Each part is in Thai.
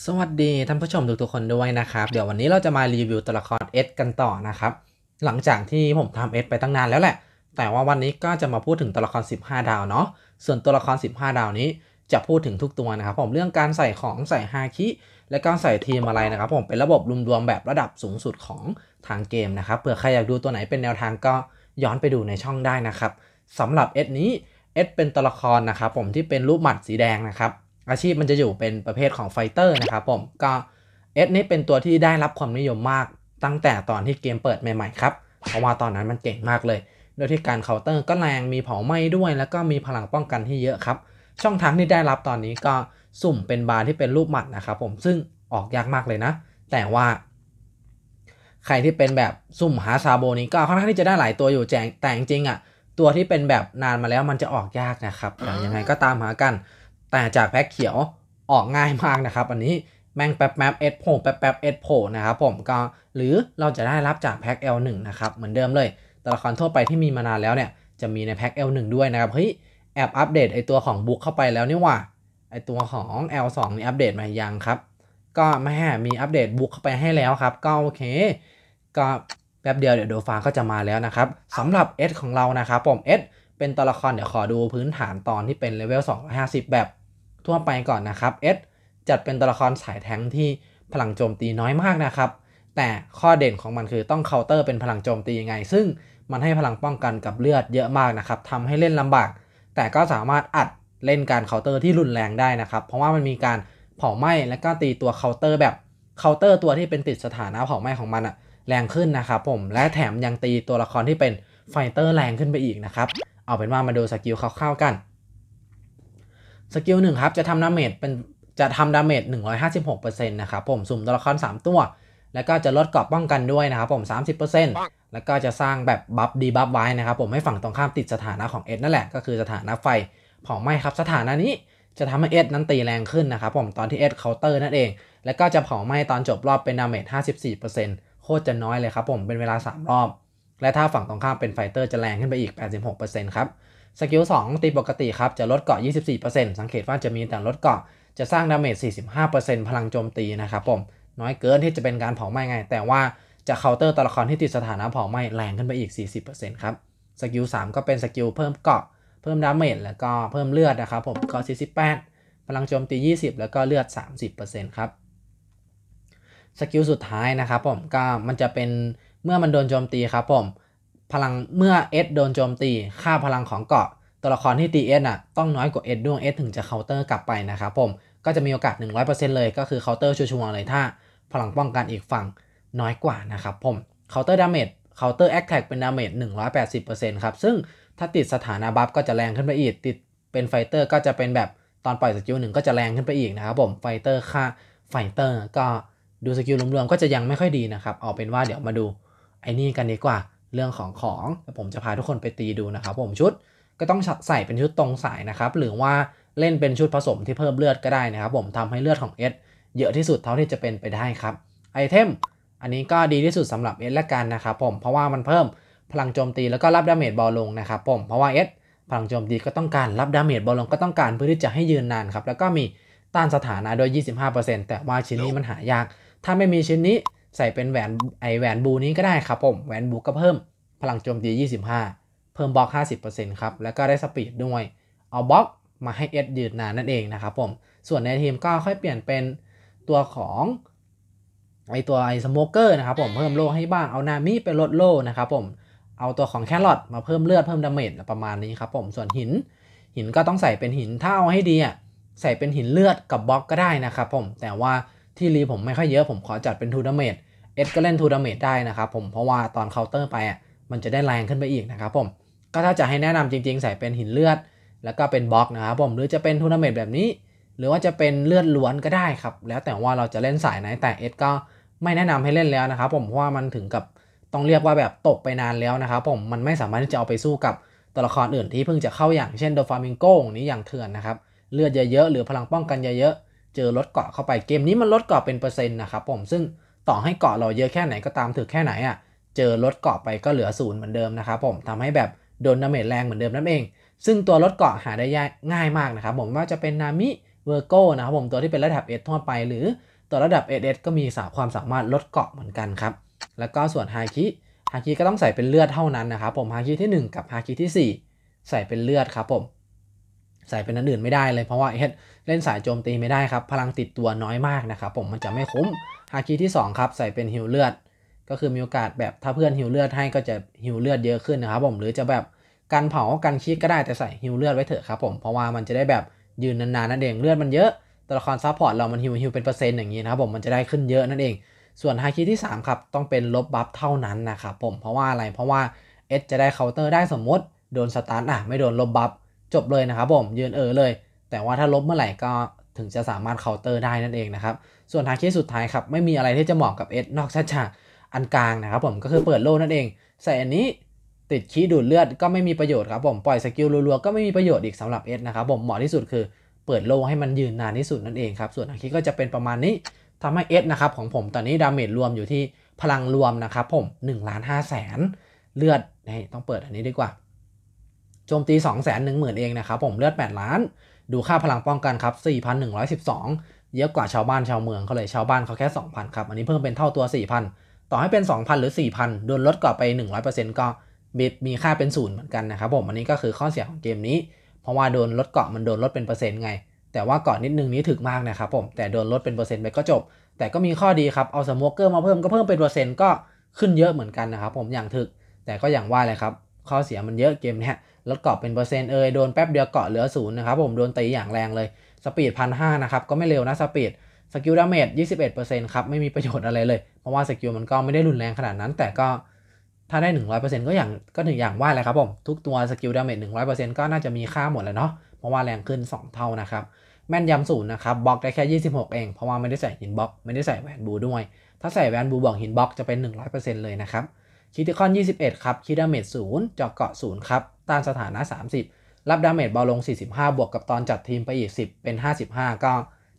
สวัสดีท่านผู้ชมทุกๆคนด้วยนะครับ เดี๋ยววันนี้เราจะมารีวิวตัวละคร S กันต่อนะครับ หลังจากที่ผมทำ S ไปตั้งนานแล้วแหละ แต่ว่าวันนี้ก็จะมาพูดถึงตัวละคร 15 ดาวเนาะส่วนตัวละคร 15 ดาวนี้จะพูดถึงทุกตัวนะครับ ผมเรื่องการใส่ของใส่ฮาคิและการใส่ทีมอะไรนะครับ ผมเป็นระบบรวมๆแบบระดับสูงสุดของทางเกมนะครับเผื่อใครอยากดูตัวไหนเป็นแนวทางก็ย้อนไปดูในช่องได้นะครับสำหรับ S นี้ S เป็นตัวละครนะครับผมที่เป็นรูปหมัดสีแดงนะครับ อาชีพมันจะอยู่เป็นประเภทของ fighter นะครับผมก็ Ace นี่เป็นตัวที่ได้รับความนิยมมากตั้งแต่ตอนที่เกมเปิดใหม่ ๆ ครับ เพราะว่าตอนนั้นมันเก่งมากเลย โดยที่การเคาน์เตอร์ก็แรงมีเผาไหม้ด้วย แล้วก็มีพลังป้องกันที่เยอะครับ ช่องทางที่ได้รับตอนนี้ก็สุ่มเป็นบาร์ที่เป็นรูปหมัดนะครับผมซึ่งออกยากมากเลยนะ แต่ว่า ใครที่เป็นแบบสุ่มหาซาโบนี้ก็ค่อนข้างที่จะได้หลายตัวอยู่แจงแต่จริงๆอะตัวที่เป็นแบบนานมาแล้วมันจะออกยากนะครับแต่ยังไงก็ตามหากัน แต่จากแพ็คเขียวออกง่ายมากนะครับ อันนี้แม่งแป๊บแป๊บเอสโผล่แป๊บแป๊บเอสโผล่นะครับผมก็หรือเราจะได้รับจากแพ็ค L1 นะครับเหมือนเดิมเลยตัวละครทั่วไปที่มีมานานแล้วเนี่ยจะมีในแพ็ค L1 ด้วยนะครับเฮ้ยแอบอัปเดตไอตัวของบุ๊กเข้าไปแล้วนี่ว่าไอตัวของ L2 นี่อัปเดตมายังครับ ก็แม่มีอัปเดตบุ๊กเข้าไปให้แล้วครับ ก็โอเค ก็แป๊บเดียวเดี๋ยวโดฟาก็จะมาแล้วนะครับสำหรับ S ของเรานะครับผม S เป็นตัวละครเดี๋ยวขอดูพื้นฐานตอนที่เป็นเลเวล250 แบบ ทั่วไปก่อนนะครับ S จัดเป็นตัวละครสายแทงที่พลังโจมตีน้อยมากนะครับ แต่ข้อเด่นของมันคือต้องเคาน์เตอร์เป็นพลังโจมตียังไง ซึ่งมันให้พลังป้องกันกับเลือดเยอะมากนะครับทำให้เล่นลำบาก แต่ก็สามารถอัดเล่นการเคาน์เตอร์ที่รุนแรงได้นะครับ เพราะว่ามันมีการเผาไหม้และก็ตีตัวเคาน์เตอร์แบบเคาน์เตอร์ตัวที่เป็นติดสถานะเผาไหม้ของมันอะแรงขึ้นนะครับผมและแถมยังตีตัวละครที่เป็น fighter แรงขึ้นไปอีกนะครับเอาเป็นว่ามาดู skill คร่าวๆกัน skill หนึ่งครับจะทำ damage เป็นจะทำ damage 156%นะครับผมสุ่มตัวละคร 3 ตัว แล้วก็จะลดกรอบป้องกันด้วยนะครับผม 30%แล้วก็จะสร้างแบบ buff debuff ไว้นะครับผมให้ฝั่งตรงข้ามติดสถานะของเอสนั่นแหละก็คือสถานะไฟเผาไหม้ครับสถานะนี้จะทำให้เอสนั้นตีแรงขึ้นนะครับผมตอนที่เอ็ดเคาน์เตอร์นั่นเอง แล้วก็จะเผาไหม้ตอนจบรอบเป็น damage 54%โคตรจะน้อยเลยครับผมเป็นเวลา 3 รอบ และถ้าฝั่งตรงข้ามเป็น fighter จะแรงขึ้นไปอีก 86%ครับ skill 2ตีปกติครับ จะลดเกราะ 24%สังเกตว่าจะมีแต่ลดเกราะ จะสร้าง damage 45%พลังโจมตีนะครับผม น้อยเกินที่จะเป็นการเผาไหม้ไง แต่ว่าจะเคาน์เตอร์ตัวละครที่ติดสถานะเผาไหม้แรงขึ้นไปอีก 40%ครับ skill 3ก็เป็น skill เพิ่มเกราะ เพิ่ม damage แล้วก็เพิ่มเลือดนะครับผมเกราะ 48 พลังโจมตี 20 แล้วก็เลือด 30%ครับ skill สุดท้ายนะครับผมก็มันจะเป็นเมื่อมันโดนโจมตีครับผม พลังเมื่อ S โดนโจมตี ค่าพลังของเกาะ ตัวละครที่ตี S อะต้องน้อยกว่า S ด้วย S ถึงจะเคาน์เตอร์กลับไปนะครับผมก็จะมีโอกาส 100%เลยก็คือ counter sure เลยถ้า พลังป้องกันอีกฝั่งน้อยกว่านะครับผม counter damage counter attack เป็น damage 180%ครับซึ่งถ้าติดสถานะ buff ก็จะแรงขึ้นไปอีก ติดเป็น fighter ก็จะเป็นแบบตอนปล่อย skill หนึ่งก็จะแรงขึ้นไปอีกนะครับผม fighter ค่า fighter ก็ดู skill รวมๆก็จะยังไม่ค่อยดีนะครับเอาเป็นว่าเดี๋ยวมาดูไอ้นี่กันดีกว่า เรื่องของของผมจะพาทุกคนไปตีดูนะครับผมชุดก็ต้องใส่เป็นชุดตรงสายนะครับ หรือว่าเล่นเป็นชุดผสมที่เพิ่มเลือดก็ได้นะครับ ผมทำให้เลือดของ เอส เยอะที่สุดเท่าที่จะเป็นไปได้ครับ item อันนี้ก็ดีที่สุดสำหรับ S และกันนะครับผมเพราะว่ามันเพิ่มพลังโจมตีแล้วก็รับ damage เบาลงนะครับผมเพราะว่า S พลังโจมตีก็ต้องการรับดาเมจบอลลงก็ต้องการเพื่อที่จะให้ยืนนานครับแล้วก็มีต้านสถานะโดย 25%แต่ว่าชิ้นนี้มันหายาก ถ้าไม่มีชิ้นนี้ ใส่เป็นแหวนไอแหวนบูนี้ก็ได้ครับผมแหวนบูก็เพิ่มพลังโจมตี 25 เพิ่มบล็อก 50%ครับ แล้วก็ได้ speed ด้วย เอาบล็อกมาให้เอสยืนนานนั่นเองนะครับผม ส่วนในทีมก็ค่อยเปลี่ยนเป็นตัวของไอตัวไอสโมคเกอร์นะครับผม เพิ่มโล่ให้บ้าง เอานามิไปลดโล่นะครับผม เอาตัวของแครอทมาเพิ่มเลือดเพิ่ม damage ประมาณนี้ครับผม ส่วนหิน หินก็ต้องใส่เป็นหินถ้าเอาให้ดีอะใส่เป็นหินเลือดกับบล็อกก็ได้นะครับผม แต่ว่า ที่รีผมไม่ค่อยเยอะผมขอจัดเป็น true damage เอสก็เล่น true damage ได้นะครับผมเพราะว่าตอนเคาน์เตอร์ไปอะมันจะได้แรงขึ้นไปอีกนะครับผมก็ถ้าจะให้แนะนำจริง ๆ ใส่เป็นหินเลือด แล้วก็เป็นบล็อกนะครับผมหรือจะเป็นทูนาเมตแบบนี้ หรือว่าจะเป็นเลือดล้วนก็ได้ครับ แล้วแต่ว่าเราจะเล่นสายไหนแต่เอสก็ไม่แนะนำให้เล่นแล้วนะครับผมเพราะว่ามันถึงกับต้องเรียกว่าแบบตกไปนานแล้วนะครับผมมันไม่สามารถที่จะเอาไปสู้กับตัวละครอื่นที่เพิ่งจะเข้าอย่างเช่นโดฟามิงโกนี้อย่างเถื่อนนะครับเลือดเยอะๆหรือพลังป้องกันเยอะๆ เจอลดเกาะเข้าไปเกมนี้มันลดเกาะเป็นเปอร์เซ็นต์นะครับผมซึ่งต่อให้เกราะเราเยอะแค่ไหนก็ตามถึกแค่ไหนอะเจอลดเกราะไปก็เหลือศูนย์เหมือนเดิมนะครับผมทำให้แบบโดน damage แรงเหมือนเดิมนั่นเอง ซึ่งตัวลดเกราะหาได้ง่ายมากนะครับผมว่าจะเป็นนามิเวอร์โกนะครับผมตัวที่เป็นระดับ S ทั่วไป หรือตัวระดับ SS ก็มีสาความสามารถลดเกราะเหมือนกันครับแล้วก็ส่วนฮาคิฮาคิก็ต้องใส่เป็นเลือดเท่านั้นนะครับผมฮาคิที่ 1 กับฮาคิที่ 4 ใส่เป็นเลือดครับผม ใส่เป็นอันอื่นไม่ได้เลยเพราะว่าเอสเล่นสายโจมตีไม่ได้ครับ พลังติดตัวน้อยมากนะครับผมมันจะไม่คุ้มฮาคิที่ 2 ครับ ใส่เป็นฮิวเลือด ก็คือมีโอกาสแบบถ้าเพื่อนฮิวเลือดให้ก็จะฮิวเลือดเยอะขึ้นนะครับผมหรือจะแบบกันเผากันคริก็ได้แต่ใส่ heal เลือดไว้เถอะครับผมเพราะว่ามันจะได้แบบยืนนานๆนั่นเองเลือดมันเยอะตัวละคร support เรามัน heal heal เป็นเปอร์เซ็นต์อย่างนี้นะครับผมมันจะได้ขึ้นเยอะนั่นเอง ส่วนฮาคิที่ 3 ครับ ต้องเป็นลบ buff เท่านั้นนะครับผมเพราะว่าอะไรเพราะว่าเอสจะได้เคาน์เตอร์ได้สมมติโดนสตันอะไม่โดนลบ buff จบเลยนะครับผมยืนเอ๋อเลย แต่ว่าถ้าลบเมื่อไหร่ก็ถึงจะสามารถเคาน์เตอร์ได้นั่นเองนะครับ ส่วนฮาคิสุดท้ายครับไม่มีอะไรที่จะเหมาะกับเอสนอกจากอันกลางนะครับผมก็คือเปิดโล่นั่นเอง ใส่อันนี้ติดคีดูดเลือดก็ไม่มีประโยชน์ครับผมปล่อย skill รัวๆก็ไม่มีประโยชน์อีกสำหรับเอสนะครับผมเหมาะที่สุดคือเปิดโล่ให้มันยืนนานที่สุดนั่นเองครับส่วนฮาคิก็จะเป็นประมาณนี้ทำให้เอสนะครับของผมตอนนี้ damage รวมอยู่ที่พลังรวมนะครับผม1ล้าน5แสนเลือดนี่ต้องเปิดอันนี้ดีกว่า โจมตี2 1 0 0 0 0 เองนะครับผมเลือด 8 ล้าน ดูค่าพลังป้องกันครับ 4,112 เยอะกว่าชาวบ้านชาวเมืองเขาเลยชาวบ้านเขาแค่ 2,000 ครับ อันนี้เพิ่มเป็นเท่าตัว 4,000 ต่อให้เป็น 2,000 หรือ 4,000 โดนลดกว่าไป 100%ก็บิดมีค่าเป็นศูนย์เหมือนกันนะครับผมอันนี้ก็คือข้อเสียของเกมนี้ เพราะว่าโดนลดเกาะมันโดนลดเป็นเปอร์เซ็นต์ไง แต่ว่าเกาะนิดนึงนี้ถึกมากนะครับผมแต่โดนลดเป็นเปอร์เซ็นต์ไปก็จบ แต่ก็มีข้อดีครับเอาสโมคเกอร์มาเพิ่มก็เพิ่มเป็นเปอร์เซ็นต์ก็ขึ้นเยอะเหมือนกันนะครับผมอย่างถึกแต่ก็อย่างว่าเลยครับ ข้อเสียมันเยอะเกมเนี้ยลดเกราะเป็นเปอร์เซ็นต์เอยโดนแป๊บเดียวเกราะเหลือศูนย์นะครับผมโดนตีอย่างแรงเลย speed พันห้านะครับก็ไม่เร็วนะ speed skill damage 21%ครับไม่มีประโยชน์อะไรเลย เพราะว่า skill มันก็ไม่ได้รุนแรงขนาดนั้น แต่ก็ถ้าได้ 100%ก็อย่างก็ถึงอย่างว่าเลยครับผม ทุกตัว skill damage 100%ก็น่าจะมีค่าหมดเลยเนาะเพราะว่าแรงขึ้น 2 เท่านะครับ แม่นยำศูนย์นะครับบล็อกได้แค่ 26 เอง เพราะว่าไม่ได้ใส่หินบล็อก ไม่ได้ใส่แหวนบูด้วย ถ้าใส่แหวนบูบวกหินบล็อกจะเป็น 100%เลยนะครับ critical 21 ครับ คริ damage 0เจาะเกราะ 0 ครับ ต้านสถานะ 30 รับ damage เบาลง 45 บวกกับตอนจัดทีมไปอีก 10 เป็น 55 ก็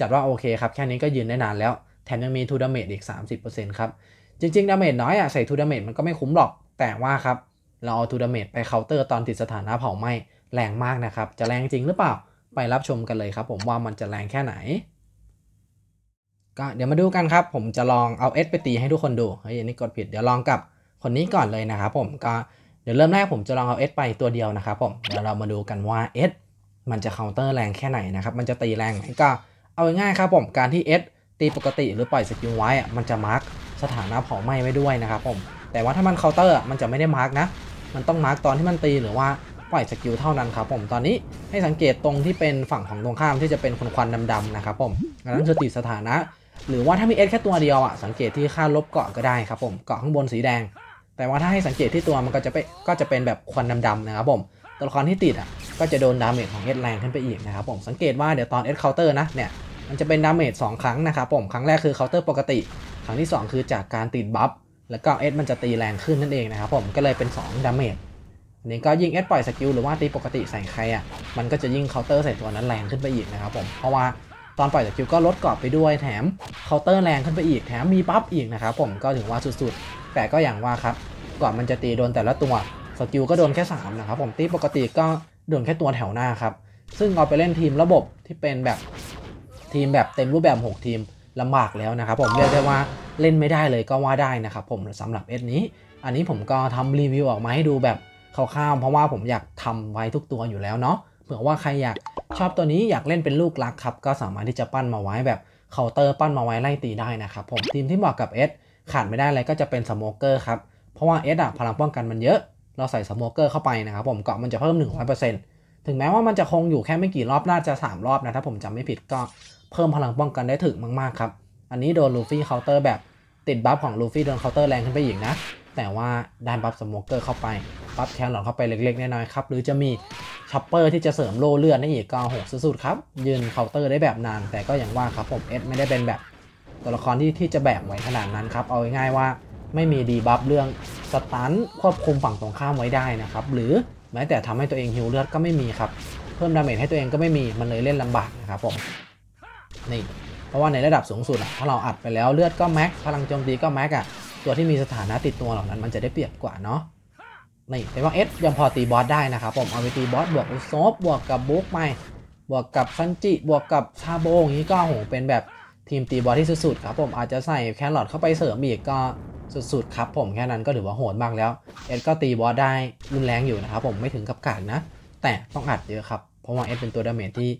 จัดว่าโอเคครับ แค่นี้ก็ยืนได้นานแล้ว แถมยังมี true damage อีก 30%ครับ จริงๆ damage น้อยอะใส่ true damage มันก็ไม่คุ้มหรอก แต่ว่าครับ เราเอา true damage ไปเคาน์เตอร์ตอนติดสถานะเผาไหม้แรงมากนะครับ จะแรงจริงหรือเปล่า ไปรับชมกันเลยครับ ผมว่ามันจะแรงแค่ไหนก็เดี๋ยวมาดูกันครับ ผมจะลองเอาเอสไปตีให้ทุกคนดู เฮ้ยอันนี้กดผิด เดี๋ยวลองกับ คนนี้ก่อนเลยนะครับผมก็เดี๋ยวเริ่มแรกผมจะลองเอาเอสไปตัวเดียวนะครับผมเดี๋ยวเรามาดูกันว่าเอสมันจะเคาน์เตอร์แรงแค่ไหนนะครับมันจะตีแรงไหมก็เอาง่ายครับผมการที่ S ตีปกติหรือปล่อยสกิลไว้มันจะมาร์กสถานะเผาไหม้ไว้ด้วยนะครับผมแต่ว่าถ้ามันเคาน์เตอร์มันจะไม่ได้ mark นะ มันต้อง mark ตอนที่มันตีหรือว่าปล่อย skill เท่านั้นครับผมตอนนี้ให้สังเกตตรงที่เป็นฝั่งของตรงข้ามที่จะเป็นควันควันดำๆนะครับผมอันนั้นคือติดสถานะ หรือว่าถ้ามีเอสแค่ตัวเดียวอะสังเกตที่ค่าลบเกราะก็ได้ครับผมเกราะข้างบนสีแดง แต่ว่าถ้าให้สังเกตที่ตัวมันก็จะเป็นก็จะเป็นแบบควันดำๆนะครับผมตัวละครที่ติดอะก็จะโดน damage ของเอสแรงขึ้นไปอีกนะครับผมสังเกตว่าเดี๋ยวตอนเอสเคาน์เตอร์นะเนี่ยมันจะเป็น damage 2ครั้งนะครับผมครั้งแรกคือเคาน์เตอร์ปกติ ครั้งที่ 2 คือจากการติด buff แล้วก็เอสมันจะตีแรงขึ้นนั่นเองนะครับผมก็เลยเป็น2 damage อันนี้ก็ยิ่งเอสปล่อย skill หรือว่าตีปกติใส่ใครอะมันก็จะยิ่งเคาน์เตอร์ใส่ตัวนั้นแรงขึ้นไปอีกนะครับผมเพราะว่าตอนปล่อย skill ก็ลดเกราะไปด้วยแถมเคาน์เตอร์แรงขึ้นไปอีกแถมมี buff อีกนะครับผมก็ถือว่าสุดๆ แต่ก็อย่างว่าครับก่อนมันจะตีโดนแต่ละตัว skill ก็โดนแค่3นะครับผมตีปกติก็โดนแค่ตัวแถวหน้าครับ ซึ่งเอาไปเล่นทีมระบบที่เป็นแบบทีมแบบเต็มรูปแบบ 6 ทีมลำบากแล้วนะครับผมเรียกได้ว่าเล่นไม่ได้เลยก็ว่าได้นะครับผมสำหรับเอสนี้ อันนี้ผมก็ทำรีวิวออกมาให้ดูแบบคร่าวๆเพราะว่าผมอยากทำไว้ทุกตัวอยู่แล้วเนาะเผื่อว่าใครอยากชอบตัวนี้อยากเล่นเป็นลูกรักครับ ก็สามารถที่จะปั้นมาไว้แบบเคาน์เตอร์ปั้นมาไว้ไล่ตีได้นะครับผมทีมที่เหมาะกับเอส ขาดไม่ได้เลยก็จะเป็นสโมเกอร์ครับ เพราะว่าเอสอะพลังป้องกันมันเยอะ เราใส่สโมเกอร์เข้าไปนะครับผมเกราะมันจะเพิ่ม 100%ถึงแม้ว่ามันจะคงอยู่แค่ไม่กี่รอบน่าจะ 3 รอบนะถ้าผมจำไม่ผิดก็เพิ่มพลังป้องกันได้ถึงมากๆครับ อันนี้โดนลูฟี่เคาน์เตอร์แบบติด buff ของลูฟี่โดนเคาน์เตอร์แรงขึ้นไปอีกนะ แต่ว่าได้ buff สโมเกอร์เข้าไป buff แครอทเข้าไปเล็กๆน้อยๆครับ หรือจะมีช็อปเปอร์ที่จะเสริมหลอดเลือดได้อีกก็โหดสุดๆครับ ยืนเคาน์เตอร์ได้แบบนาน แต่ก็อย่างว่าครับผมเอสไม่ได้เป็นแบบ ตัวละครที่ที่จะแบกไว้ขนาดนั้นครับ เอาง่ายๆว่าไม่มี debuff เรื่องstun ควบคุมฝั่งตรงข้ามไว้ได้นะครับ หรือแม้แต่ทำให้ตัวเองฮิวเลือดก็ไม่มีครับ เพิ่ม damage ให้ตัวเองก็ไม่มี มันเลยเล่นลำบากนะครับผม นี่ เพราะว่าในระดับสูงสุดอะถ้าเราอัดไปแล้วเลือดก็ max พลังโจมตีก็ max อะตัวที่มีสถานะติดตัวเหล่านั้นมันจะได้เปรียบกว่าเนาะ นี่แต่ว่าเอสยังพอตีบอสได้นะครับผม เอาไปตีบอสบวกอุซปบวกกับบรู๊คไปบวกกับซันจิ บวกกับซาโบอย่างนี้ก็โหเป็นแบบ ทีมตีบอสที่สุดๆครับผมอาจจะใส่แครอทเข้าไปเสริมอีกก็สุดๆครับผมแค่นั้นก็ถือว่าโหดมากแล้ว เอสก็ตีบอสได้รุนแรงอยู่นะครับผมไม่ถึงกับกากนะ แต่ต้องอัดเยอะครับ เพราะว่าเอสเป็นตัว damage ที่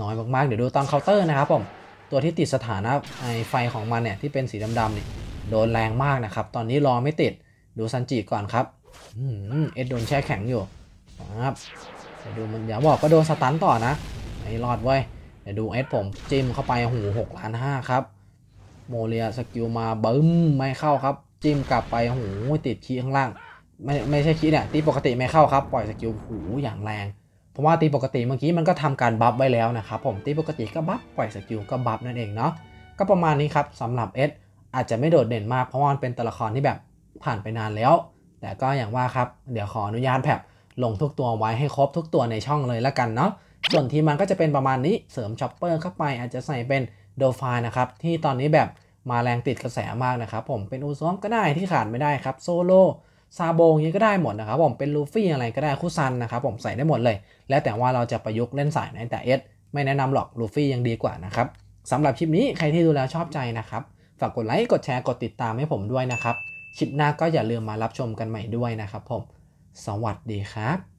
น้อยมากๆ เดี๋ยวดูตอนเคาน์เตอร์นะครับผมตัวที่ติดสถานะไอไฟของมันเนี่ยที่เป็นสีดำๆเนี่ยโดนแรงมากนะครับ ตอนนี้รอไม่ติดดูซันจิก่อนครับเอสโดนแช่แข็งอยู่ครับเดี๋ยวดูมันเดี๋ยวบอกก็โดน stun ต่อนะไอ้รอดเว้ย เดี๋ยวดูเอสผมจิ้มเข้าไปหูหกล้านห้าครับ โมเรีย skill มาบึ้มไม่เข้าครับ จิ้มกลับไปหูติด cri ข้างล่าง ไม่ไม่ใช่ cri เนี่ยตีปกติไม่เข้าครับ ปล่อย skill หูอย่างแรงเพราะว่าตีปกติเมื่อกี้มันก็ทำการ buff ไว้แล้วนะครับผมตีปกติก็ buff ปล่อย skill ก็ buff นั่นเองเนาะก็ประมาณนี้ครับสำหรับเอสอาจจะไม่โดดเด่นมากเพราะว่ามันเป็นตัวละครที่แบบผ่านไปนานแล้ว แต่ก็อย่างว่าครับ เดี๋ยวขออนุญาตแปะลงทุกตัวไว้ให้ครบทุกตัวในช่องเลยละกันเนาะ ส่วนทีมมันก็จะเป็นประมาณนี้เสริมช็อปเปอร์เข้าไปอาจจะใส่เป็นโดฟายนะครับที่ตอนนี้แบบมาแรงติดกระแสมากนะครับผมเป็นอูซอมก็ได้ที่ขาดไม่ได้ครับโซโลซาโบงนี้ก็ได้หมดนะครับผมเป็นลูฟี่อะไรก็ได้คู่ซันนะครับผมใส่ได้หมดเลย แล้วแต่ว่าเราจะประยุกต์เล่นสายไหนแต่เอสไม่แนะนำหรอกลูฟี่ยังดีกว่านะครับสำหรับคลิปนี้ใครที่ดูแล้วชอบใจนะครับฝากกดไลค์กดแชร์กดติดตามให้ผมด้วยนะครับคลิปหน้าก็อย่าลืมมารับชมกันใหม่ด้วยนะครับผม สวัสดีครับ